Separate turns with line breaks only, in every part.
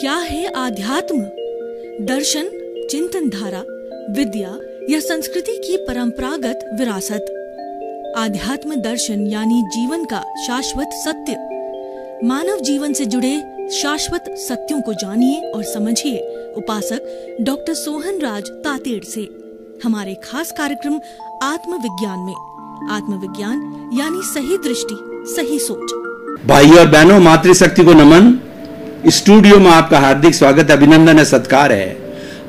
क्या है आध्यात्म? दर्शन, चिंतन धारा, विद्या या संस्कृति की परंपरागत विरासत? आध्यात्म दर्शन यानी जीवन का शाश्वत सत्य। मानव जीवन से जुड़े शाश्वत सत्यों को जानिए और समझिए उपासक डॉक्टर सोहन राज तातेड़ से। हमारे खास कार्यक्रम आत्मविज्ञान में। आत्मविज्ञान यानी सही दृष्टि, सही सोच।
भाई और बहनों, मातृशक्ति को नमन। स्टूडियो में आपका हार्दिक स्वागत, अभिनंदन है, सत्कार है।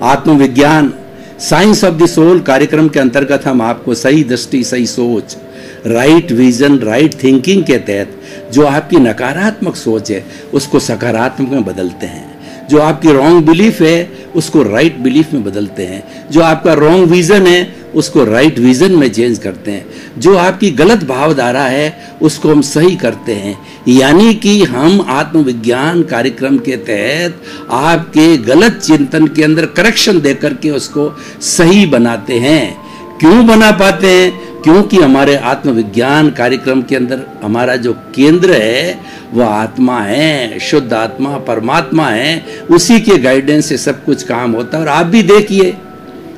आत्मविज्ञान, साइंस ऑफ़ द सोल कार्यक्रम के अंतर्गत हम आपको सही दृष्टि, सही सोच, राइट विजन, राइट थिंकिंग के तहत जो आपकी नकारात्मक सोच है, उसको सकारात्मक में बदलते हैं। जो आपकी रॉन्ग बिलीफ है, उसको राइट right बिलीफ में बदलते हैं। जो आपका रॉन्ग विजन है उसको राइट विजन में चेंज करते हैं। जो आपकी गलत भावधारा है, उसको हम सही करते हैं। यानी कि हम आत्मविज्ञान कार्यक्रम के तहत आपके गलत चिंतन के अंदर करेक्शन दे करके उसको सही बनाते हैं। क्यों बना पाते हैं? क्योंकि हमारे आत्मविज्ञान कार्यक्रम के अंदर हमारा जो केंद्र है, वह आत्मा है, शुद्ध आत्मा, परमात्मा है, उसी के गाइडेंस से सब कुछ काम होता है। और आप भी देखिए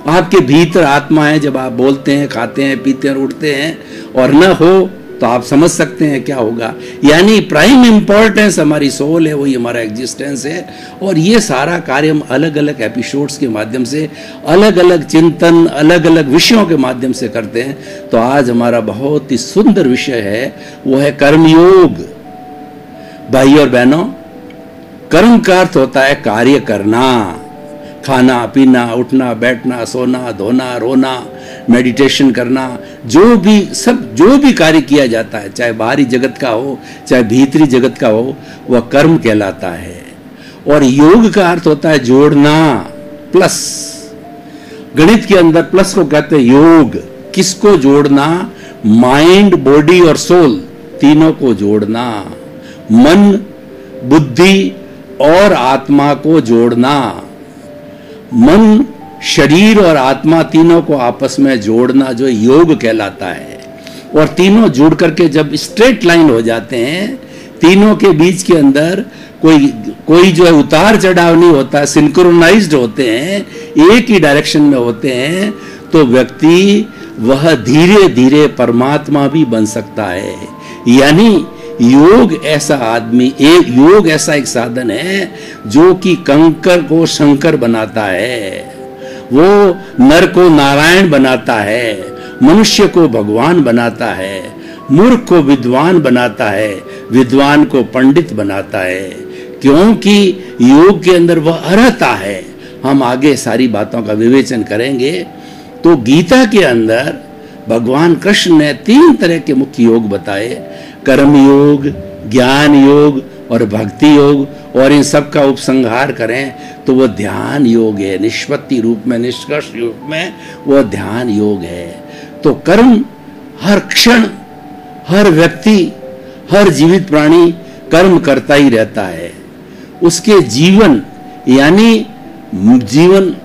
आपके भीतर आत्मा है, जब आप बोलते हैं, खाते हैं, पीते हैं, उठते हैं, और न हो तो आप समझ सकते हैं क्या होगा। यानी प्राइम इंपॉर्टेंस हमारी सोल है, वही हमारा एग्जिस्टेंस है, और ये सारा कार्य हम अलग अलग एपिसोड्स के माध्यम से अलग अलग चिंतन अलग अलग विषयों के माध्यम से करते हैं। तो आज हमारा बहुत ही सुंदर विषय है, वो है कर्मयोग। भाई और बहनों, कर्म का अर्थ होता है कार्य करना। खाना, पीना, उठना, बैठना, सोना, धोना, रोना मेडिटेशन करना, जो भी, सब, जो भी कार्य किया जाता है, चाहे बाहरी जगत का हो, चाहे भीतरी जगत का हो, वह कर्म कहलाता है। और योग का अर्थ होता है जोड़ना प्लस गणित के अंदर प्लस को कहते हैं योग। किसको जोड़ना? माइंड बॉडी और सोल तीनों को जोड़ना। मन, बुद्धि और आत्मा को जोड़ना। मन, शरीर और आत्मा तीनों को आपस में जोड़ना जो योग कहलाता है। और तीनों जुड़ करके जब स्ट्रेट लाइन हो जाते हैं, तीनों के बीच के अंदर कोई कोई जो है उतार चढ़ाव नहीं होता सिंक्रोनाइज्ड होते हैं, एक ही डायरेक्शन में होते हैं तो व्यक्ति वह धीरे धीरे परमात्मा भी बन सकता है। यानी योग ऐसा आदमी, एक योग ऐसा एक साधन है जो कि कंकर को शंकर बनाता है। वो नर को नारायण बनाता है, मनुष्य को भगवान बनाता है, मूर्ख को विद्वान बनाता है, विद्वान को पंडित बनाता है। क्योंकि योग के अंदर वह अर्हता है। हम आगे सारी बातों का विवेचन करेंगे। तो गीता के अंदर भगवान कृष्ण ने तीन तरह के मुख्य योग बताए। कर्म योग ज्ञान योग और भक्ति योग और इन सब का उपसंहार करें तो वह ध्यान योग है। निष्पत्ति रूप में, निष्कर्ष रूप में वह ध्यान योग है। तो कर्म हर क्षण, हर व्यक्ति, हर जीवित प्राणी कर्म करता ही रहता है। उसके जीवन, यानी जीवन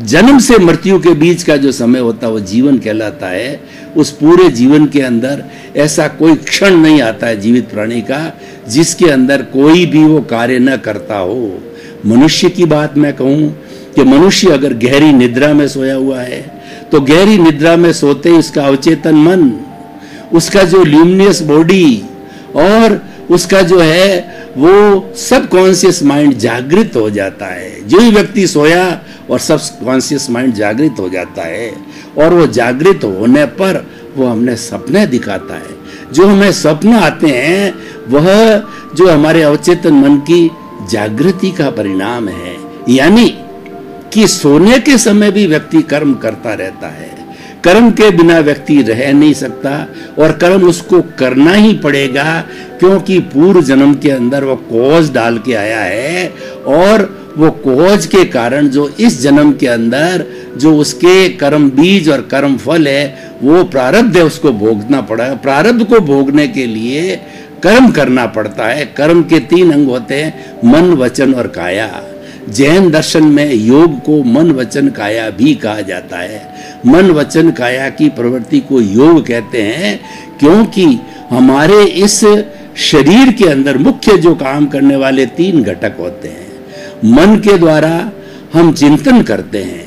जन्म से मृत्यु के बीच का जो समय होता है, वो जीवन कहलाता है। उस पूरे जीवन के अंदर ऐसा कोई क्षण नहीं आता है जीवित प्राणी का, जिसके अंदर कोई भी वो कार्य न करता हो। मनुष्य की बात मैं कहूँ कि मनुष्य अगर गहरी निद्रा में सोया हुआ है तो गहरी निद्रा में सोते उसका अवचेतन मन, उसका जो ल्यूमिनियस बॉडी और उसका जो है वो सब कॉन्शियस माइंड जागृत हो जाता है। जो ही व्यक्ति सोया और सब कॉन्शियस माइंड जागृत हो जाता है और वो जागृत होने पर वो हमने सपने दिखाता है। जो हमें स्वप्न आते हैं, वह जो हमारे अवचेतन मन की जागृति का परिणाम है। यानी कि सोने के समय भी व्यक्ति कर्म करता रहता है। कर्म के बिना व्यक्ति रह नहीं सकता और कर्म उसको करना ही पड़ेगा, क्योंकि पूर्व जन्म के अंदर वो कोज डाल के आया है और वो कोज के कारण जो इस जन्म के अंदर जो उसके कर्म बीज और कर्म फल है, वो प्रारब्ध है, उसको भोगना पड़ा, प्रारब्ध को भोगने के लिए कर्म करना पड़ता है। कर्म के तीन अंग होते हैं, मन, वचन और काया। जैन दर्शन में योग को मन, वचन, काया भी कहा जाता है। मन वचन काया की प्रवृत्ति को योग कहते हैं, क्योंकि हमारे इस शरीर के अंदर मुख्य जो काम करने वाले तीन घटक होते हैं। मन के द्वारा हम चिंतन करते हैं,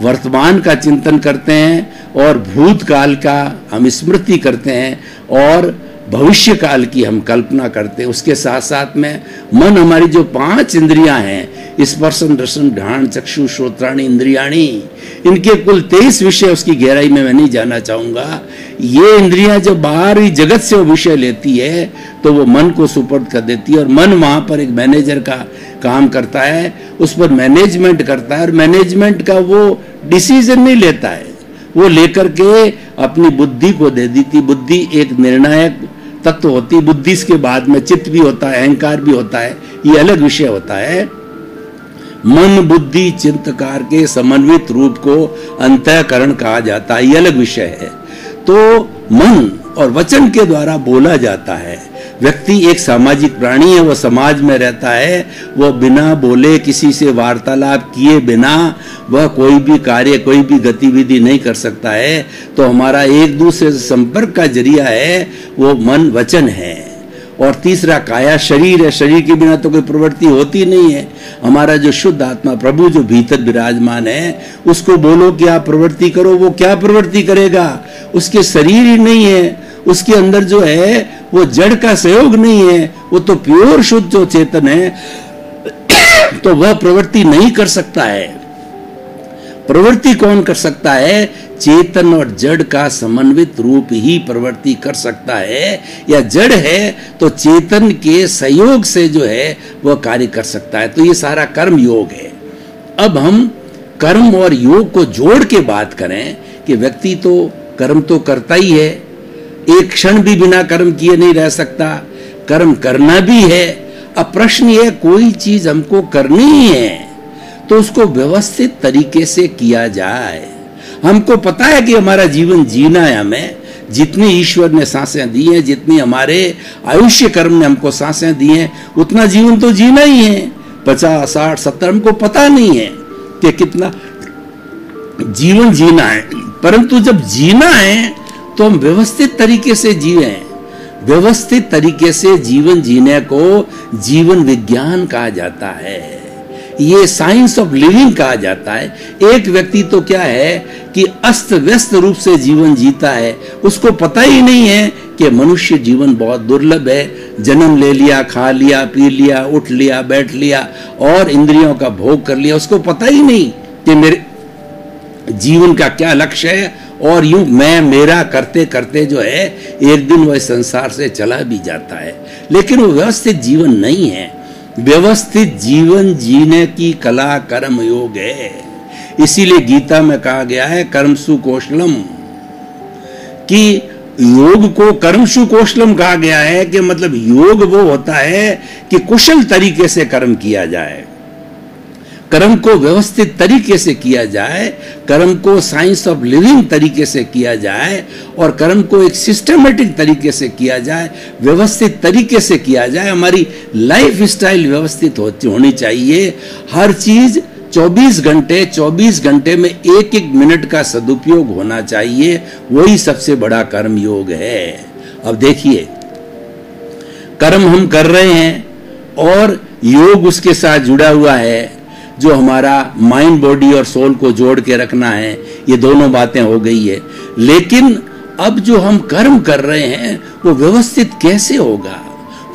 वर्तमान का चिंतन करते हैं और भूतकाल का हम स्मृति करते हैं और भविष्य काल की हम कल्पना करते हैं। उसके साथ साथ में मन हमारी जो पाँच इंद्रियाँ हैं, स्पर्शन, रसन ढाण चक्षु, श्रोत्राणी, इंद्रियाणी, इनके कुल तेईस विषय उसकी गहराई में मैं नहीं जाना चाहूँगा। ये इंद्रियाँ जब बाहरी जगत से वो विषय लेती है तो वो मन को सुपर्द कर देती है और मन वहाँ पर एक मैनेजर का काम करता है, उस पर मैनेजमेंट करता है और मैनेजमेंट का वो डिसीज़न नहीं लेता है। वो लेकर के अपनी बुद्धि को दे दी थी बुद्धि एक निर्णायक तत्व होती। बुद्धि के बाद में चित्त भी होता है, अहंकार भी होता है। ये अलग विषय होता है। मन, बुद्धि, चिंतकार के समन्वित रूप को अंतकरण कहा जाता है। ये अलग विषय है। तो मन और वचन के द्वारा बोला जाता है। व्यक्ति एक सामाजिक प्राणी है वह समाज में रहता है वह बिना बोले किसी से वार्तालाप किए बिना वह कोई भी कार्य, कोई भी गतिविधि नहीं कर सकता है। तो हमारा एक दूसरे से संपर्क का ज़रिया है, वो मन वचन है। और तीसरा, काया शरीर है। शरीर के बिना तो कोई प्रवृत्ति होती नहीं है। हमारा जो शुद्ध आत्मा, प्रभु जो भीतर विराजमान है, उसको बोलो कि आप प्रवृत्ति करो? वो क्या प्रवृत्ति करेगा? उसके शरीर ही नहीं है। उसके अंदर जो है, वो जड़ का सहयोग नहीं है, वो तो प्योर शुद्ध जो चेतन है तो वह प्रवृत्ति नहीं कर सकता है। प्रवृत्ति कौन कर सकता है? चेतन और जड़ का समन्वित रूप ही प्रवृत्ति कर सकता है। या जड़ है तो चेतन के सहयोग से जो है, वह कार्य कर सकता है। तो ये सारा कर्म योग है। अब हम कर्म और योग को जोड़ के बात करें कि व्यक्ति तो कर्म तो करता ही है एक क्षण भी बिना कर्म किए नहीं रह सकता। कर्म करना भी है। अब प्रश्न ये कोई चीज़ हमको करनी ही है तो उसको व्यवस्थित तरीके से किया जाए। हमको पता है कि हमारा जीवन जीना है हमें। जितनी ईश्वर ने साँसें दी हैं, जितनी हमारे आयुष्य कर्म ने हमको साँसें दी हैं, उतना जीवन तो जीना ही है। पचास, साठ, सत्तर, हमको पता नहीं है कि कितना जीवन जीना है। परंतु जब जीना है तो हम व्यवस्थित तरीके से जिए व्यवस्थित तरीके से जीवन जीने को जीवन विज्ञान कहा जाता है। ये साइंस ऑफ़ लिविंग कहा जाता है। एक व्यक्ति तो क्या है कि अस्त व्यस्त रूप से जीवन जीता है। उसको पता ही नहीं है कि मनुष्य जीवन बहुत दुर्लभ है। जन्म ले लिया, खा लिया, पी लिया, उठ लिया, बैठ लिया, और इंद्रियों का भोग कर लिया। उसको पता ही नहीं कि मेरे जीवन का क्या लक्ष्य है। और यूँ मैं, मेरा करते करते जो है, एक दिन वह संसार से चला भी जाता है। लेकिन वो व्यवस्थित जीवन नहीं है। व्यवस्थित जीवन जीने की कला कर्म योग है। इसीलिए गीता में कहा गया है, कर्म सुकोशलम। कि योग को कर्म सुकोशलम कहा गया है कि मतलब योग वो होता है कि कुशल तरीके से कर्म किया जाए। कर्म को व्यवस्थित तरीके से किया जाए, कर्म को साइंस ऑफ़ लिविंग तरीके से किया जाए, और कर्म को एक सिस्टमेटिक तरीके से किया जाए, व्यवस्थित तरीके से किया जाए, हमारी लाइफ स्टाइल व्यवस्थित होती होनी चाहिए। हर चीज़ 24 घंटे 24 घंटे में एक एक मिनट का सदुपयोग होना चाहिए, वही सबसे बड़ा कर्म योग है। अब देखिए, कर्म हम कर रहे हैं, और योग उसके साथ जुड़ा हुआ है। जो हमारा माइंड बॉडी और सोल को जोड़ के रखना है, ये दोनों बातें हो गई है। लेकिन अब जो हम कर्म कर रहे हैं, वो व्यवस्थित कैसे होगा?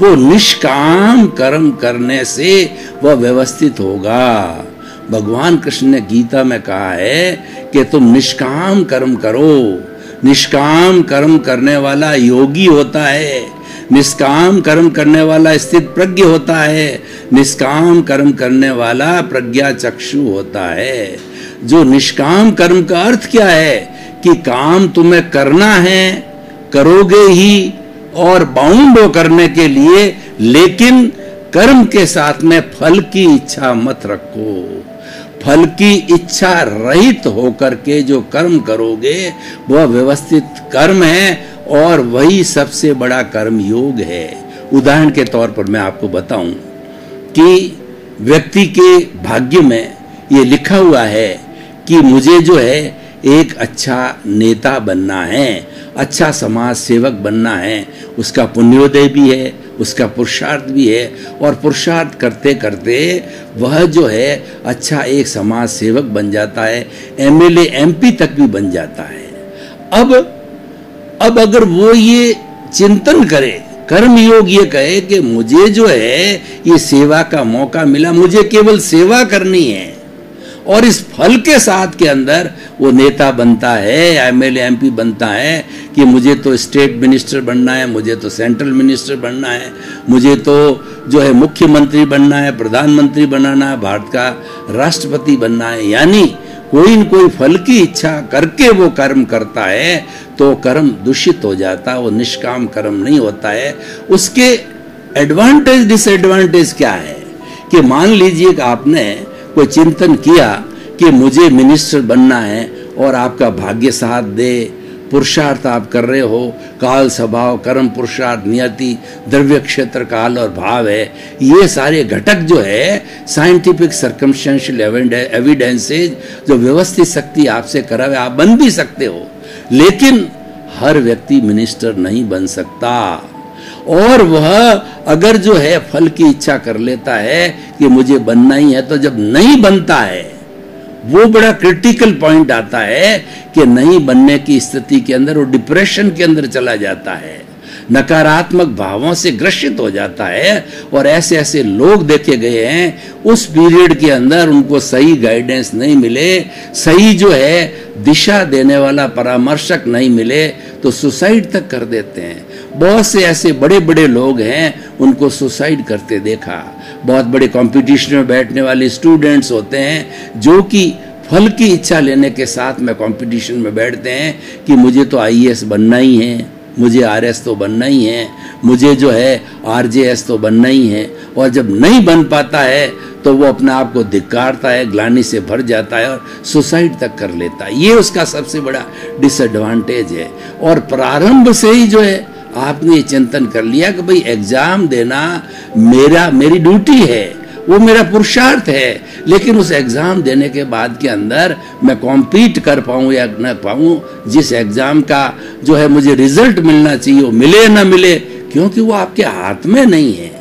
वो निष्काम कर्म करने से वह व्यवस्थित होगा। भगवान कृष्ण ने गीता में कहा है कि तुम निष्काम कर्म करो। निष्काम कर्म करने वाला योगी होता है। निष्काम कर्म करने वाला स्थित प्रज्ञ होता है। निष्काम कर्म करने वाला प्रज्ञा चक्षु होता है। जो निष्काम कर्म का अर्थ क्या है कि काम तुम्हें करना है, करोगे ही और बाउंड हो करने के लिए, लेकिन कर्म के साथ में फल की इच्छा मत रखो। फल की इच्छा रहित होकर के जो कर्म करोगे, वह व्यवस्थित कर्म है और वही सबसे बड़ा कर्म योग है। उदाहरण के तौर पर मैं आपको बताऊँ कि व्यक्ति के भाग्य में ये लिखा हुआ है कि मुझे जो है एक अच्छा नेता बनना है अच्छा समाज सेवक बनना है। उसका पुण्योदय भी है, उसका पुरुषार्थ भी है और पुरुषार्थ करते करते वह जो है अच्छा एक समाज सेवक बन जाता है, एमएलए, एमपी तक भी बन जाता है। अब अब अगर वो ये चिंतन करे कर्म योग ये कहे कि मुझे जो है, ये सेवा का मौका मिला, मुझे केवल सेवा करनी है, और इस फल के साथ के अंदर वो नेता बनता है, एमएलए, एमपी बनता है, कि मुझे तो स्टेट मिनिस्टर बनना है, मुझे तो सेंट्रल मिनिस्टर बनना है, मुझे तो जो है मुख्यमंत्री बनना है, प्रधानमंत्री बनाना है, भारत का राष्ट्रपति बनना है। यानी कोई न कोई फल की इच्छा करके वो कर्म करता है तो कर्म दूषित हो जाता, वो निष्काम कर्म नहीं होता है। उसके एडवांटेज डिसएडवांटेज क्या है? कि मान लीजिए कि आपने कोई चिंतन किया कि मुझे मिनिस्टर बनना है और आपका भाग्य साथ दे, पुरुषार्थ आप कर रहे हो, काल स्वभाव, कर्म, पुरुषार्थ, नियति, द्रव्य क्षेत्र, काल और भाव है। ये सारे घटक जो है साइंटिफिक सर्कमस्टेंशियल एविडेंसेज जो व्यवस्थित शक्ति आपसे करा हुआ आप बन भी सकते हो। लेकिन हर व्यक्ति मिनिस्टर नहीं बन सकता। और वह अगर जो है फल की इच्छा कर लेता है कि मुझे बनना ही है तो जब नहीं बनता है, वो बड़ा क्रिटिकल पॉइंट आता है कि नहीं बनने की स्थिति के अंदर वो डिप्रेशन के अंदर चला जाता है। नकारात्मक भावों से ग्रसित हो जाता है और ऐसे ऐसे लोग देखे गए हैं, उस पीरियड के अंदर उनको सही गाइडेंस नहीं मिले, सही जो है दिशा देने वाला परामर्शक नहीं मिले तो सुसाइड तक कर देते हैं। बहुत से ऐसे बड़े बड़े लोग हैं, उनको सुसाइड करते देखा। बहुत बड़े कंपटीशन में बैठने वाले स्टूडेंट्स होते हैं, जो कि फल की इच्छा लेने के साथ में कंपटीशन में बैठते हैं कि मुझे तो आईएएस बनना ही है। मुझे आर एस तो बनना ही है, मुझे जो है आर जे एस तो बनना ही है, और जब नहीं बन पाता है तो वो अपने आप को धिक्कारता है, ग्लानी से भर जाता है और सुसाइड तक कर लेता है। ये उसका सबसे बड़ा डिसएडवांटेज है। और प्रारंभ से ही जो है, आपने ये चिंतन कर लिया कि भाई एग्ज़ाम देना मेरा, मेरी ड्यूटी है। वो मेरा पुरुषार्थ है। लेकिन उस एग्ज़ाम देने के बाद के अंदर मैं कॉम्पीट कर पाऊँ या न पाऊँ, जिस एग्ज़ाम का जो है मुझे रिज़ल्ट मिलना चाहिए, वो मिले ना मिले, क्योंकि वो आपके हाथ में नहीं है।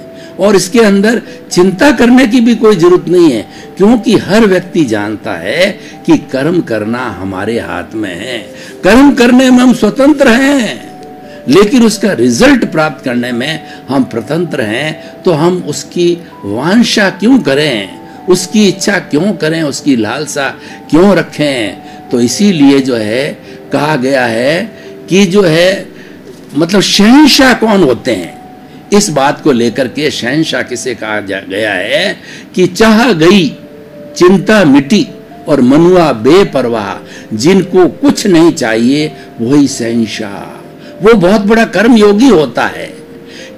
और इसके अंदर चिंता करने की भी कोई ज़रूरत नहीं है, क्योंकि हर व्यक्ति जानता है कि कर्म करना हमारे हाथ में है। कर्म करने में हम स्वतंत्र हैं। लेकिन उसका रिज़ल्ट प्राप्त करने में हम प्रतंत्र हैं तो हम उसकी वांछा क्यों करें? उसकी इच्छा क्यों करें? उसकी लालसा क्यों रखें? तो इसीलिए जो है, कहा गया है कि जो है मतलब शहनशाह कौन होते हैं? इस बात को लेकर के शहनशाह किसे कहा गया है कि चाह गई, चिंता मिटी और मनुआ बेपरवाह, जिनको कुछ नहीं चाहिए, वही शहनशाह वो बहुत बड़ा कर्म योगी होता है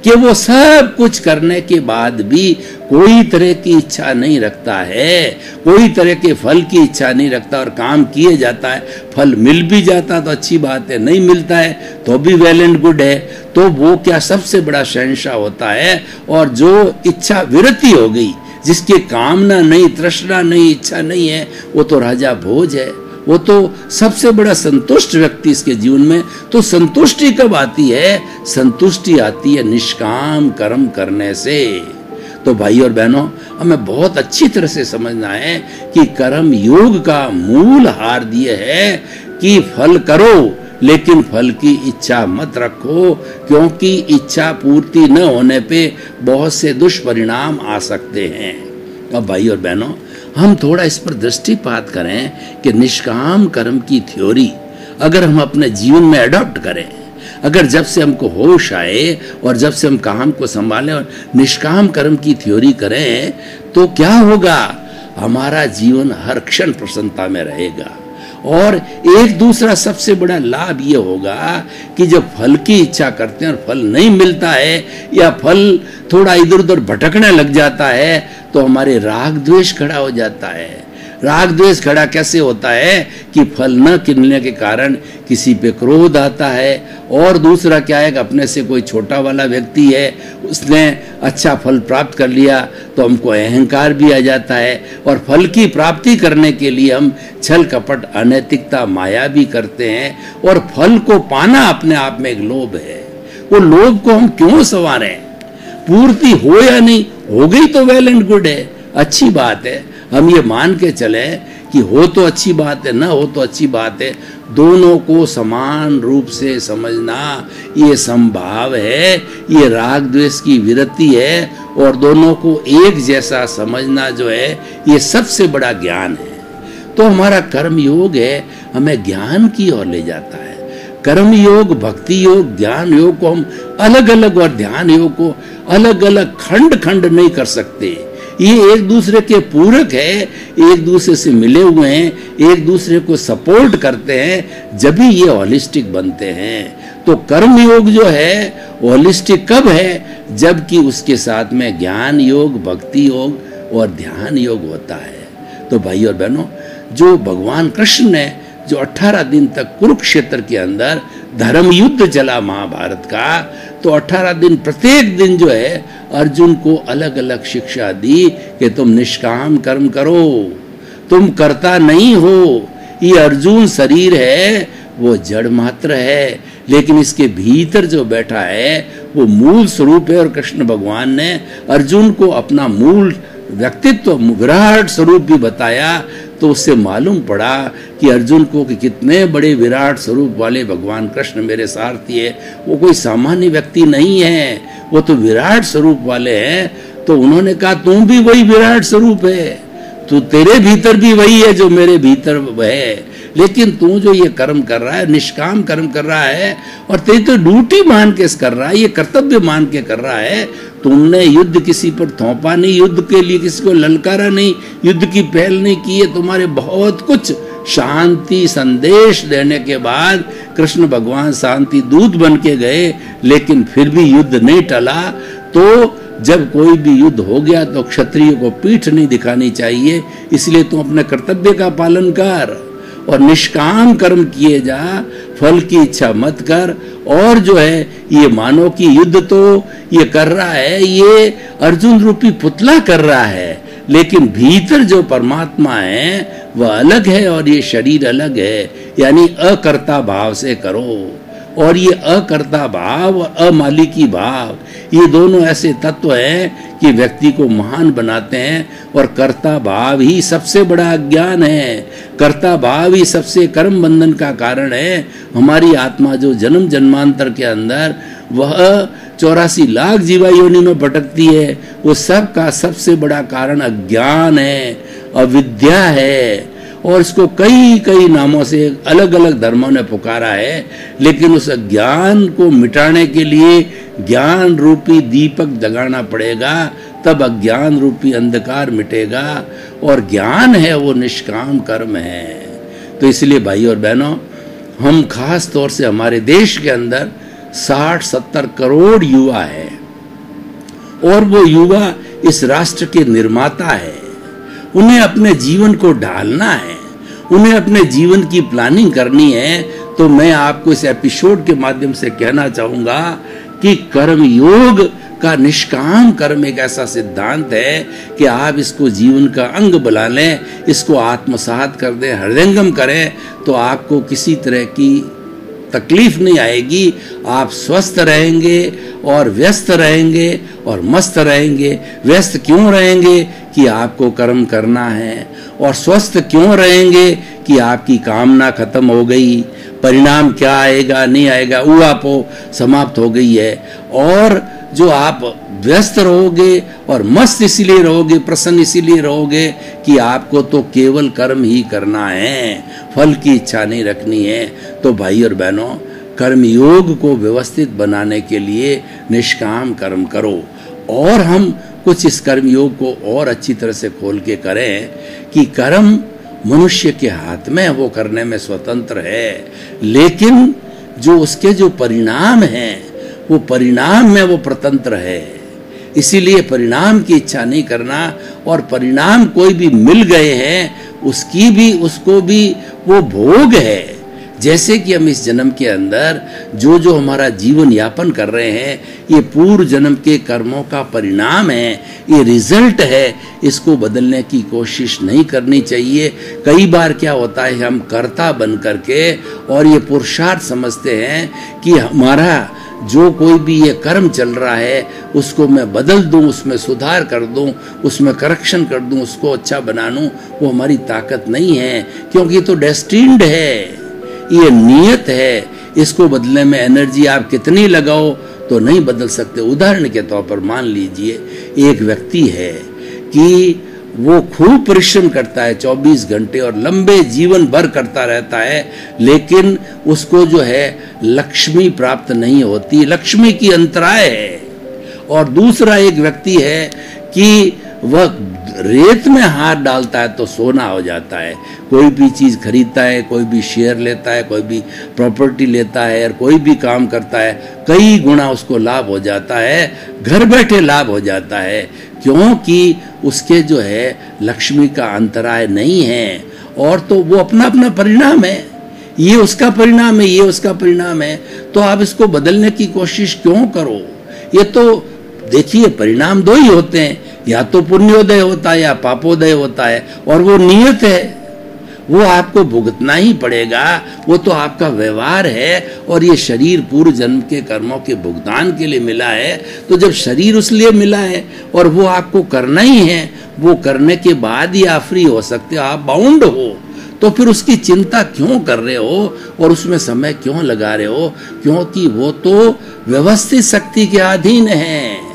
कि वो सब कुछ करने के बाद भी कोई तरह की इच्छा नहीं रखता है, कोई तरह के फल की इच्छा नहीं रखता और काम किए जाता है, फल मिल भी जाता तो अच्छी बात है, नहीं मिलता है तो भी वेल एंड गुड है तो वो क्या सबसे बड़ा शहनशाह होता है और जो इच्छा विरति हो गई, जिसकी कामना नहीं, तृष्णा नहीं, इच्छा नहीं है, वो तो राजा भोज है। वो तो सबसे बड़ा संतुष्ट व्यक्ति इसके जीवन में। तो संतुष्टि कब आती है? संतुष्टि आती है निष्काम कर्म करने से। तो भाई और बहनों, हमें बहुत अच्छी तरह से समझना है कि कर्म योग का मूल हार दिए है कि फल करो, लेकिन फल की इच्छा मत रखो, क्योंकि इच्छा पूर्ति न होने पे बहुत से दुष्परिणाम आ सकते हैं। अब भाई और बहनों, हम थोड़ा इस पर दृष्टिपात करें कि निष्काम कर्म की थ्योरी अगर हम अपने जीवन में अडॉप्ट करें, अगर जब से हमको होश आए और जब से हम काम को संभालें और निष्काम कर्म की थ्योरी करें तो क्या होगा? हमारा जीवन हर क्षण प्रसन्नता में रहेगा। और एक दूसरा सबसे बड़ा लाभ ये होगा कि जब फल की इच्छा करते हैं और फल नहीं मिलता है या फल थोड़ा इधर उधर भटकने लग जाता है तो हमारे राग द्वेष खड़ा हो जाता है। राग द्वेष खड़ा कैसे होता है कि फल न किनने के कारण किसी पे क्रोध आता है और दूसरा क्या है कि अपने से कोई छोटा वाला व्यक्ति है, उसने अच्छा फल प्राप्त कर लिया तो हमको अहंकार भी आ जाता है और फल की प्राप्ति करने के लिए हम छल कपट अनैतिकता माया भी करते हैं और फल को पाना अपने आप में एक लोभ है। वो लोभ को हम क्यों संवारें? पूर्ति हो या नहीं? हो गई तो वेल एंड गुड है, अच्छी बात है। हम ये मान के चले कि हो तो अच्छी बात है, ना हो तो अच्छी बात है। दोनों को समान रूप से समझना ये संभाव है, ये राग द्वेष की विरति है और दोनों को एक जैसा समझना जो है, ये सबसे बड़ा ज्ञान है। तो हमारा कर्म योग है, हमें ज्ञान की ओर ले जाता है। कर्म योग, भक्ति योग, ज्ञान योग को हम अलग अलग और ध्यान योग को अलग अलग खंड खंड नहीं कर सकते। ये एक दूसरे के पूरक है, एक दूसरे से मिले हुए हैं, एक दूसरे को सपोर्ट करते हैं, जब भी ये होलिस्टिक बनते हैं। तो कर्म योग जो है होलिस्टिक कब है? जबकि उसके साथ में ज्ञान योग, भक्ति योग और ध्यान योग होता है। तो भाई और बहनों, जो भगवान कृष्ण ने जो 18 दिन तक कुरुक्षेत्र के अंदर धर्म युद्ध चला महाभारत का तो 18 दिन प्रत्येक दिन जो है अर्जुन को अलग अलग शिक्षा दी कि तुम निष्काम कर्म करो, तुम करता नहीं हो, ये अर्जुन शरीर है, वो जड़ मात्र है, लेकिन इसके भीतर जो बैठा है, वो मूल स्वरूप है और कृष्ण भगवान ने अर्जुन को अपना मूल व्यक्तित्व विराट स्वरूप भी बताया तो उससे मालूम पड़ा कि अर्जुन को कि कितने बड़े विराट स्वरूप वाले भगवान कृष्ण मेरे सारथी है। वो कोई सामान्य व्यक्ति नहीं है, वो तो विराट स्वरूप वाले हैं। तो उन्होंने कहा तुम भी वही विराट स्वरूप है तो तेरे भीतर भी वही है जो मेरे भीतर है। लेकिन तू जो ये कर्म कर रहा है, निष्काम कर्म कर रहा है, और तेरी तो ड्यूटी मान के कर रहा है, ये कर्तव्य मान के कर रहा है, तुमने युद्ध किसी पर थोपा नहीं, युद्ध के लिए किसी को ललकारा नहीं, युद्ध की पहल नहीं की है, तुम्हारे बहुत कुछ शांति संदेश देने के बाद कृष्ण भगवान शांति दूत बन के गए, लेकिन फिर भी युद्ध नहीं टला। तो जब कोई भी युद्ध हो गया तो क्षत्रिय को पीठ नहीं दिखानी चाहिए, इसलिए तुम अपने कर्तव्य का पालन कर। और निष्काम कर्म किए जा, फल की इच्छा मत कर। और जो है, ये मानो कि युद्ध तो ये कर रहा है, ये अर्जुन रूपी पुतला कर रहा है। लेकिन भीतर जो परमात्मा है, वह अलग है और ये शरीर अलग है। यानी अकर्ता भाव से करो। और ये अकर्ता भाव और अमालिकी भाव, ये दोनों ऐसे तत्व हैं कि व्यक्ति को महान बनाते हैं और कर्ता भाव ही सबसे बड़ा अज्ञान है। कर्ता भाव ही सबसे कर्म बंधन का कारण है। हमारी आत्मा जो जन्म जन्मांतर के अंदर, वह चौरासी लाख जीवा योनि में भटकती है, वो सब का सबसे बड़ा कारण अज्ञान है, अविद्या है। और इसको कई कई नामों से अलग अलग धर्मों ने पुकारा है, लेकिन उस ज्ञान को मिटाने के लिए ज्ञान रूपी दीपक जगाना पड़ेगा, तब अज्ञान रूपी अंधकार मिटेगा, और ज्ञान है वो निष्काम कर्म है। तो इसलिए भाई और बहनों, हम खास तौर से हमारे देश के अंदर साठ, सत्तर करोड़ युवा है, और वो युवा इस राष्ट्र के निर्माता है। उन्हें अपने जीवन को ढालना है, उन्हें अपने जीवन की प्लानिंग करनी है तो मैं आपको इस एपिसोड के माध्यम से कहना चाहूँगा कि कर्म योग का निष्काम कर्म एक ऐसा सिद्धांत है कि आप इसको जीवन का अंग बना लें, इसको आत्मसात कर दें, हृदयंगम करें तो आपको किसी तरह की तकलीफ़ नहीं आएगी। आप स्वस्थ रहेंगे और व्यस्त रहेंगे और मस्त रहेंगे। व्यस्त क्यों रहेंगे कि आपको कर्म करना है? और स्वस्थ क्यों रहेंगे कि आपकी कामना खत्म हो गई? परिणाम क्या आएगा, नहीं आएगा? वो आपो समाप्त हो गई है। और जो आप व्यस्त रहोगे और मस्त इसीलिए रहोगे, प्रसन्न इसीलिए रहोगे कि आपको तो केवल कर्म ही करना है, फल की इच्छा नहीं रखनी है। तो भाई और बहनों कर्म योग को व्यवस्थित बनाने के लिए निष्काम कर्म करो। और हम कुछ इस कर्म योग को और अच्छी तरह से खोल के करें कि कर्म मनुष्य के हाथ में वो करने में स्वतंत्र है। लेकिन जो उसके जो परिणाम हैं वो परिणाम में वो प्रतंत्र है। इसीलिए परिणाम की इच्छा नहीं करना और परिणाम कोई भी मिल गए हैं, उसकी भी, उसको भी वो भोग है। जैसे कि हम इस जन्म के अंदर जो जो हमारा जीवन यापन कर रहे हैं, ये पूर्व जन्म के कर्मों का परिणाम है, ये रिज़ल्ट है, इसको बदलने की कोशिश नहीं करनी चाहिए। कई बार क्या होता है, हम कर्ता बन करके और ये पुरुषार्थ समझते हैं कि हमारा जो कोई भी ये कर्म चल रहा है, उसको मैं बदल दूँ, उसमें सुधार कर दूँ, उसमें करेक्शन कर दूँ, उसको अच्छा बना लूँ वो हमारी ताकत नहीं है, क्योंकि तो डेस्टिन्ड है, ये नियत है, इसको बदलने में एनर्जी आप कितनी लगाओ तो नहीं बदल सकते। उदाहरण के तौर पर मान लीजिए, एक व्यक्ति है कि वो खूब परिश्रम करता है 24 घंटे और लंबे जीवन भर करता रहता है, लेकिन उसको जो है लक्ष्मी प्राप्त नहीं होती। लक्ष्मी की अंतराय है। और दूसरा एक व्यक्ति है कि वह रेत में हाथ डालता है तो सोना हो जाता है। कोई भी चीज़ खरीदता है, कोई भी शेयर लेता है, कोई भी प्रॉपर्टी लेता है और कोई भी काम करता है, कई गुना उसको लाभ हो जाता है, घर बैठे लाभ हो जाता है, क्योंकि उसके जो है लक्ष्मी का अंतराय नहीं है और तो वो अपना अपना परिणाम है। ये उसका परिणाम है, ये उसका परिणाम है तो आप इसको बदलने की कोशिश क्यों करो? ये तो देखिए, परिणाम दो ही होते हैं। या तो पुण्योदय होता है या पापोदय होता है। और वो नियत है। वो आपको भुगतना ही पड़ेगा। वो तो आपका व्यवहार है। और ये शरीर पूर्व जन्म के कर्मों के भुगतान के लिए मिला है। तो जब शरीर उस लिए मिला है और वो आपको करना ही है, वो करने के बाद ही आप फ्री हो सकते हो, आप बाउंड हो। तो फिर उसकी चिंता क्यों कर रहे हो? और उसमें समय क्यों लगा रहे हो? क्योंकि वो तो व्यवस्थित शक्ति के अधीन है।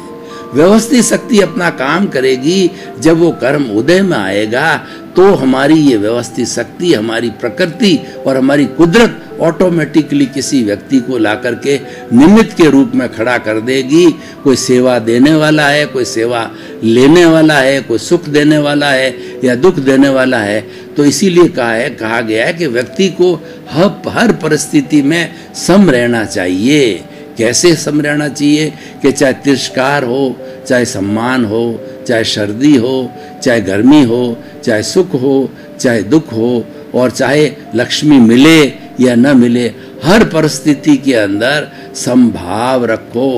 व्यवस्थित शक्ति अपना काम करेगी। जब वो कर्म उदय में आएगा तो हमारी ये व्यवस्थित शक्ति, हमारी प्रकृति और हमारी कुदरत ऑटोमेटिकली किसी व्यक्ति को ला करके निमित्त के रूप में खड़ा कर देगी। कोई सेवा देने वाला है, कोई सेवा लेने वाला है, कोई सुख देने वाला है या दुख देने वाला है। तो इसीलिए कहा है, कहा गया है कि व्यक्ति को हर हर परिस्थिति में सम रहना चाहिए। कैसे सम रहना चाहिए? कि चाहे तिरस्कार हो चाहे सम्मान हो, चाहे सर्दी हो, चाहे गर्मी हो, चाहे सुख हो, चाहे दुख हो, और चाहे लक्ष्मी मिले या न मिले, हर परिस्थिति के अंदर संभाव रखो।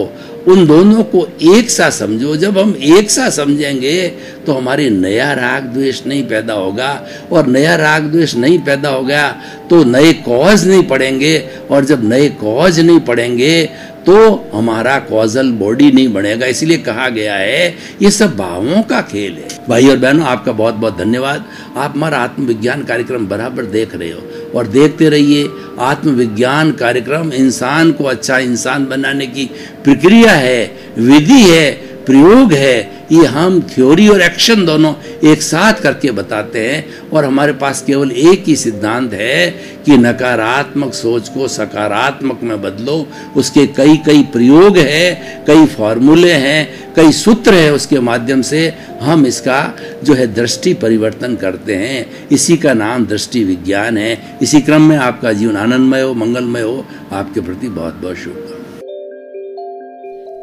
उन दोनों को एक सा समझो। जब हम एक सा समझेंगे तो हमारी नया राग द्वेष नहीं पैदा होगा, और नया राग द्वेष नहीं पैदा होगा तो नए कॉज नहीं पड़ेंगे, और जब नए कॉज नहीं पड़ेंगे तो हमारा कॉजल बॉडी नहीं बनेगा, इसलिए कहा गया है, ये सब भावों का खेल है। भाई और बहनों, आपका बहुत बहुत धन्यवाद। आप हमारा आत्मविज्ञान कार्यक्रम बराबर देख रहे हो और देखते रहिए, आत्मविज्ञान कार्यक्रम इंसान को अच्छा इंसान बनाने की प्रक्रिया है, विधि है प्रयोग है, ये हम थ्योरी और एक्शन दोनों एक साथ करके बताते हैं और हमारे पास केवल एक ही सिद्धांत है कि नकारात्मक सोच को सकारात्मक में बदलो, उसके कई कई प्रयोग है, कई फॉर्मूले हैं, कई सूत्र है उसके माध्यम से हम इसका जो है दृष्टि परिवर्तन करते हैं। इसी का नाम दृष्टि विज्ञान है। इसी क्रम में आपका जीवन आनंदमय हो, मंगलमय हो। आपके प्रति बहुत बहुत शुभकामना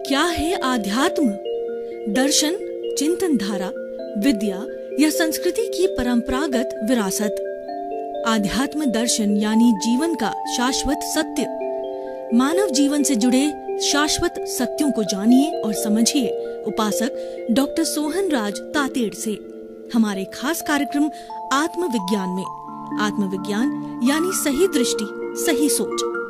क्या है आध्यात्म? दर्शन, चिंतन धारा, विद्या या संस्कृति की परंपरागत विरासत। आध्यात्म दर्शन यानी जीवन का शाश्वत सत्य। मानव जीवन से जुड़े शाश्वत सत्यों को जानिए और समझिए उपासक डॉक्टर सोहन राज तातेड़ से हमारे खास कार्यक्रम आत्मविज्ञान में। आत्मविज्ञान यानी सही दृष्टि, सही सोच।